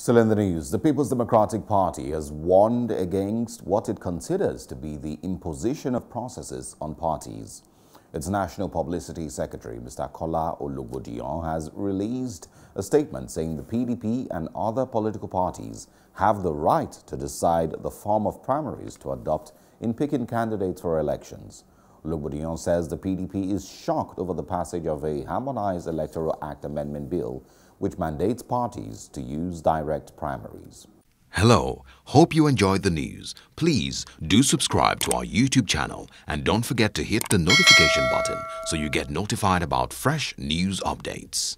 Still in the news, the People's Democratic Party has warned against what it considers to be the imposition of processes on parties. Its National Publicity Secretary, Mr. Kola Ologbodiyan, has released a statement saying the PDP and other political parties have the right to decide the form of primaries to adopt in picking candidates for elections. Ologbodiyan says the PDP is shocked over the passage of a Harmonized Electoral Act Amendment Bill which mandates parties to use direct primaries. Hello, hope you enjoyed the news. Please do subscribe to our YouTube channel and don't forget to hit the notification button so you get notified about fresh news updates.